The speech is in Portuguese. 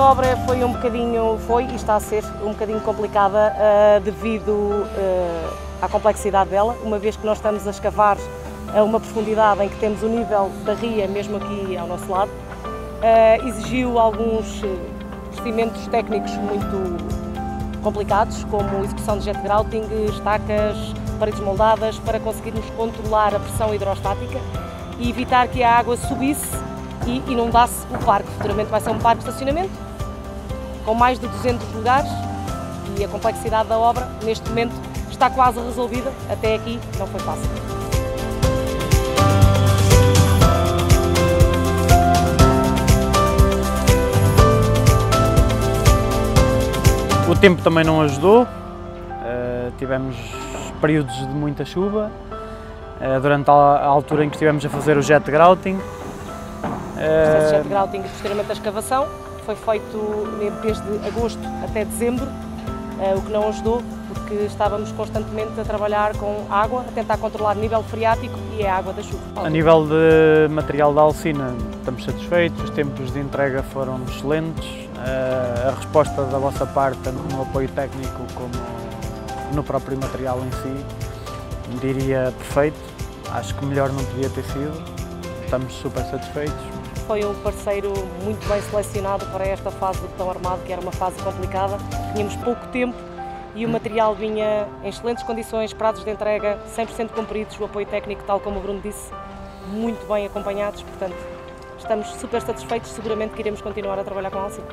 Esta obra foi um bocadinho, foi e está a ser um bocadinho complicada uh, devido uh, à complexidade dela, uma vez que nós estamos a escavar a uma profundidade em que temos o nível da ria mesmo aqui ao nosso lado. Uh, exigiu alguns procedimentos técnicos muito complicados, como execução de jet grouting, estacas, paredes moldadas, para conseguirmos controlar a pressão hidrostática e evitar que a água subisse e inundasse o parque. Futuramente vai ser um parque de estacionamento com mais de 200 lugares e a complexidade da obra neste momento está quase resolvida. Até aqui não foi fácil. O tempo também não ajudou, uh, tivemos períodos de muita chuva, uh, durante a altura em que estivemos a fazer o jet grouting. O processo de jet grouting e posteriormente a escavação foi feito desde agosto até dezembro, uh, o que não ajudou porque estávamos constantemente a trabalhar com água, a tentar controlar o nível freático e a água da chuva. A nível de material da alcina estamos satisfeitos, os tempos de entrega foram excelentes, a resposta da vossa parte, tanto no apoio técnico como no próprio material em si, diria perfeito. Acho que melhor não podia ter sido. Estamos super satisfeitos. Foi um parceiro muito bem selecionado para esta fase do botão armado, que era uma fase complicada. Tínhamos pouco tempo e o material vinha em excelentes condições, prazos de entrega 100% cumpridos, o apoio técnico, tal como o Bruno disse, muito bem acompanhados. Portanto, estamos super satisfeitos, seguramente que iremos continuar a trabalhar com a Alcino.